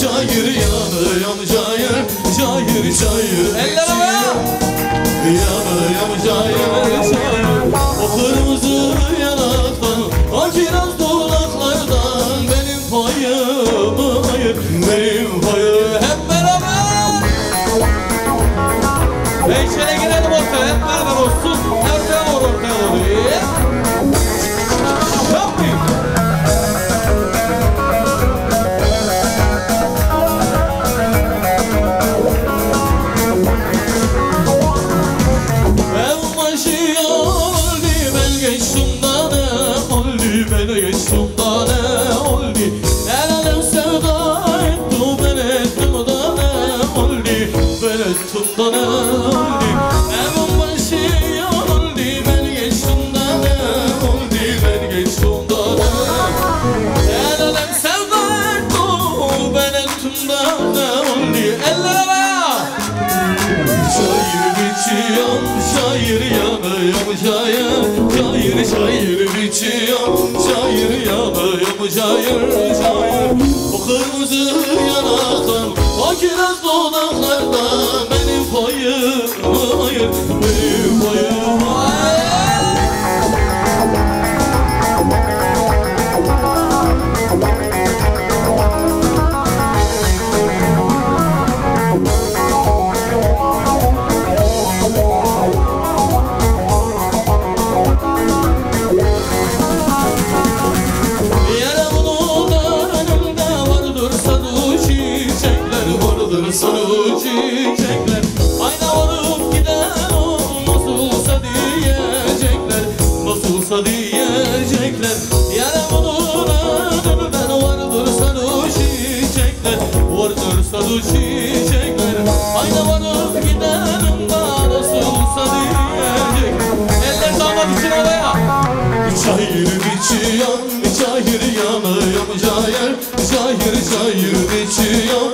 çayır yanır yanır çayır çayır Eller havaya! Ya cananım diye ellere. Şair biçiyan, şair şair Şair, şair biçiyan, şair şair o kırmızı yanaktan, o kiraz dudaklardan Benim payım hayır, benim payım Zahir zahir zahir içiyor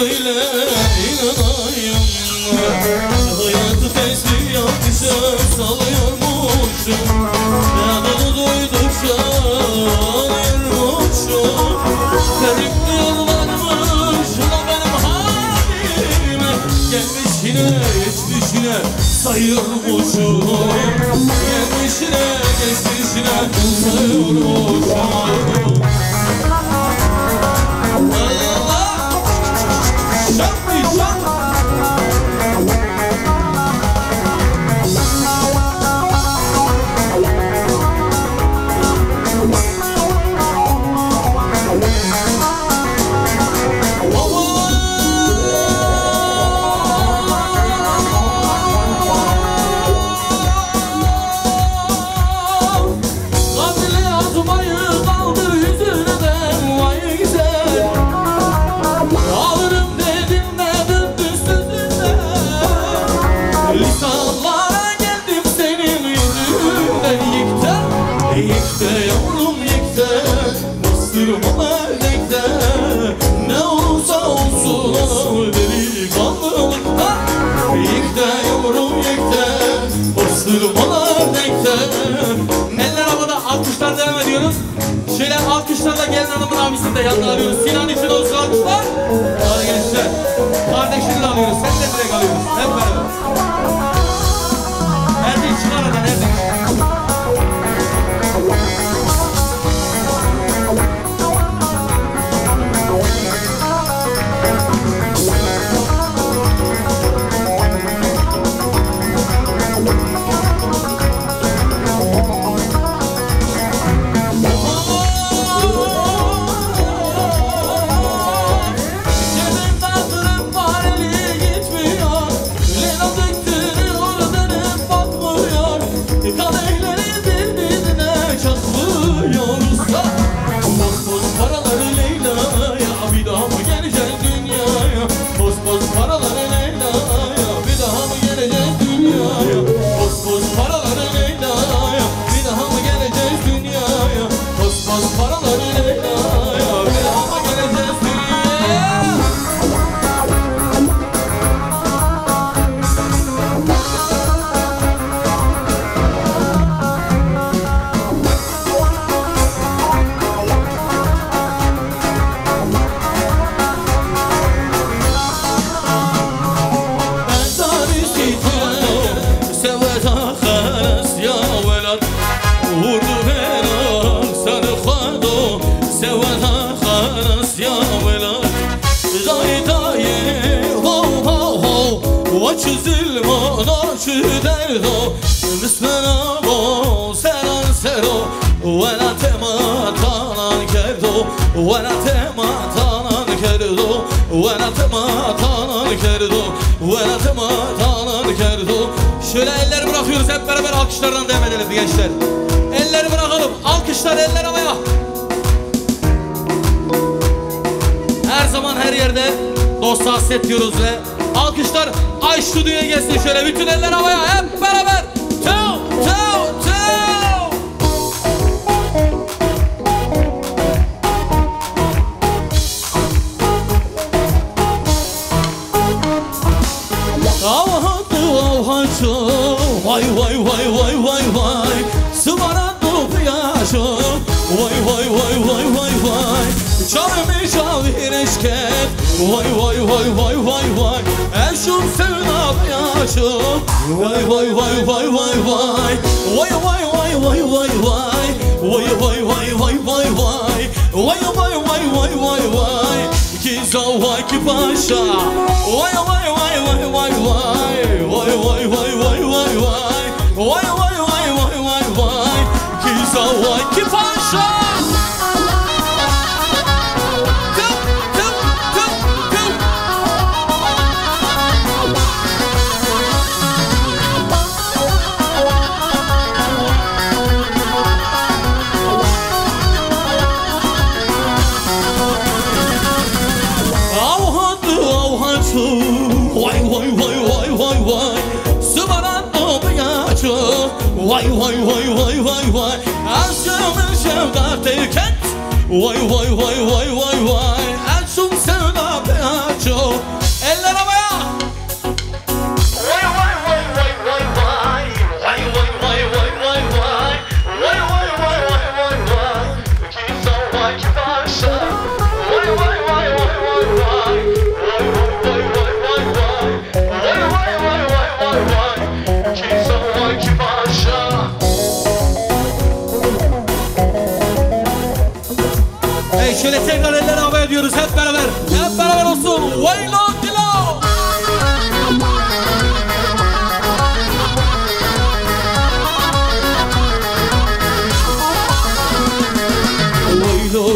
söyle inanayım. Hayatı tesbih yapmışım salıyormuşum. Adını duydukça ağlıyormuşum Garip diyorlarmış la benim halime. Gelmişine geçmişine sayıyormuşum Gelmişine geçmişine sayıyormuşum gelin hanımın abisini de yanına alıyoruz. Sinan için olsun alkışlar. Hadi gençler. Kardeşini de alıyoruz. Sen de beraber alkışlardan devam edelim gençler. Elleri bırakalım. Alkışlar eller havaya. Her zaman her yerde dosta hasret diyoruz ve alkışlar ay stüdyoya gelsin şöyle bütün eller havaya hep beraber. Авахату авахату Вай вай вай вай вай вай Суварату пияшу Вай вай вай вай вай вай Чари ми чави решкет Вай вай вай вай вай вай yaşım Vay vay vay vay vay vay Vay vay vay vay vay vay Vay vay vay vay vay vay Vay vay vay vay vay vay İki zavvay ki paşa Vay vay vay vay vay vay Vay vay vay vay vay vay Vay vay vay vay vay why why why why why vay vay vay En son sevda peço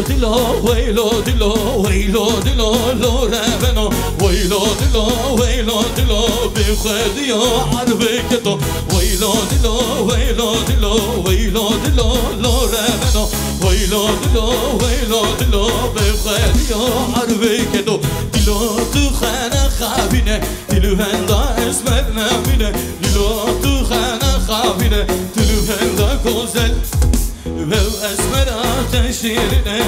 دلو ويلو دلو ويلو دلو لو رابنو ويلو دلو ويلو دلو بخديو عربك تو ويلو دلو ويلو دلو ويلو دلو لو رابنو ويلو دلو ويلو دلو بخديو عربك تو دلو تخانا خابينه دلو هندا اسمنا بينه دلو تخانا خابينه دلو هندا كوزل Ev esmer ateşlerine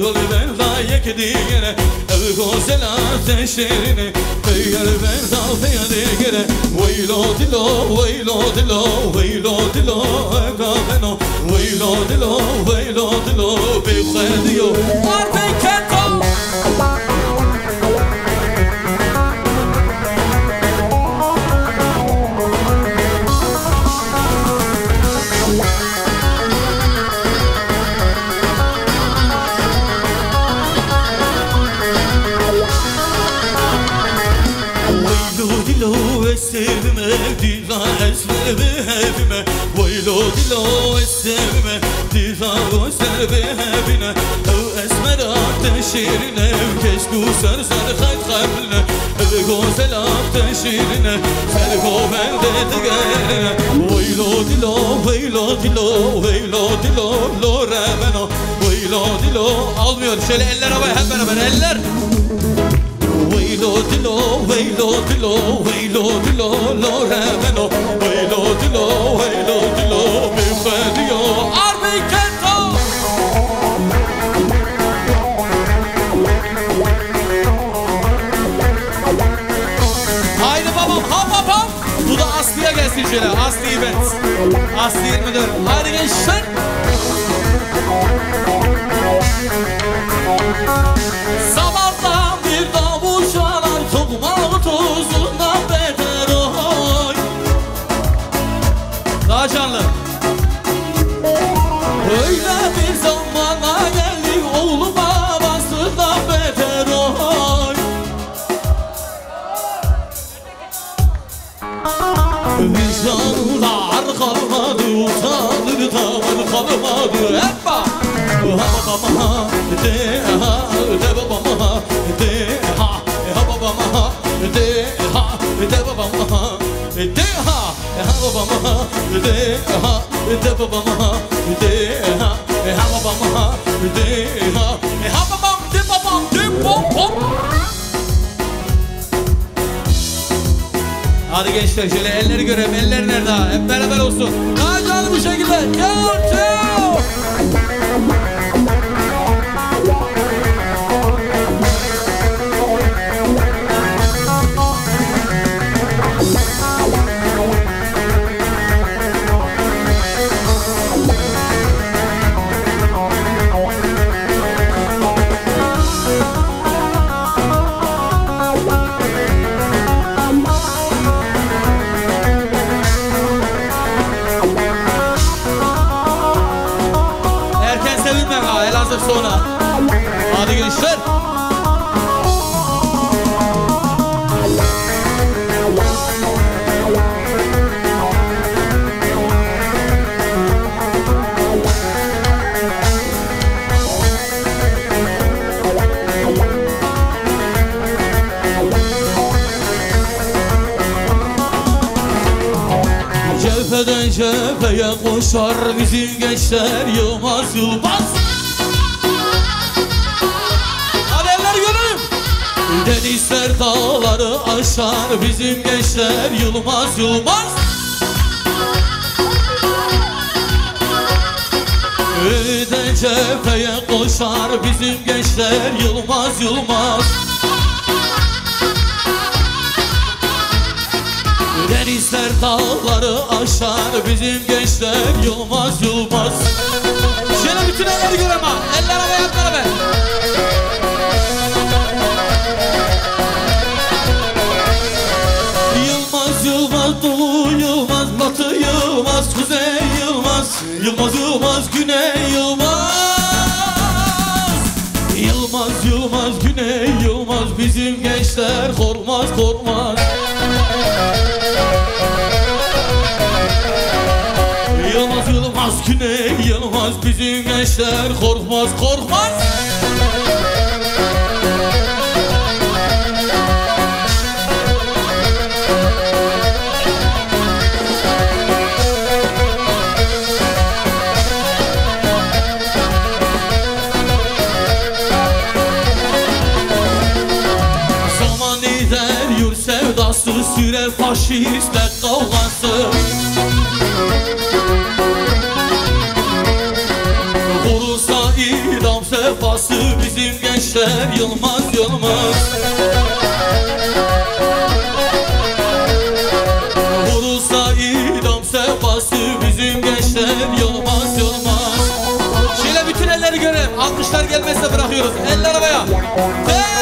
Dol ben layık diyene Ev gozel ateşlerine Eğer ben dalgaya diyene Veylo dilo, veylo dilo, veylo dilo Evra beno Veylo dilo, veylo dilo Bevhe diyor Arpen kendi ذهبنا أو اسمر تشيرنا وكشكو سر سر خيط قبلنا بقو سلام تشيرنا سرقو بند تقلنا ويلو دلو ويلو دلو ويلو دلو لو ربنا ويلو دلو almıyor şöyle eller havaya hep beraber eller Veylo dilo veylo dilo veylo dilo lo remeno Veylo dilo veylo dilo mi fediyor Gelsin şöyle. Aslı İbet. Aslı 24. Haydi gençler. Sabahtan bir davuş alan Tokmak tuzundan Vicdanlar kalmadı Utanır tavır kalmadı Heppa Ha babama de ha de babama de ha ha babama de ha de babama de ha ha babama de ha de babama de ha ha babama de gençler şöyle elleri görelim. Eller nerede? Hep beraber olsun. Daha canlı bu şekilde. Ciao ciao. Cepheye koşar bizim gençler Yılmaz Yılmaz. Hadi eller görelim. Denizler dağları aşar bizim gençler Yılmaz Yılmaz. Öden cepheye koşar bizim gençler Yılmaz Yılmaz Denizler dağları aşar bizim gençler Yılmaz Yılmaz Şöyle bütün elleri görem ha. Eller havaya ayaklar be. Yılmaz Yılmaz Doğu Yılmaz Batı Yılmaz Kuzey Yılmaz Yılmaz Yılmaz Güney Yılmaz Yılmaz Yılmaz Güney Yılmaz Bizim gençler korkmaz korkmaz Yılmaz Bizim gençler korkmaz korkmaz. Zaman gider yur sevdası Sürer faşistle kavgası idam sefası Bizim gençler Yılmaz Yılmaz Vurulsa idam sefası Bizim gençler Yılmaz Yılmaz Şöyle bütün elleri görelim. Alkışlar gelmezse bırakıyoruz. Eller havaya. Te.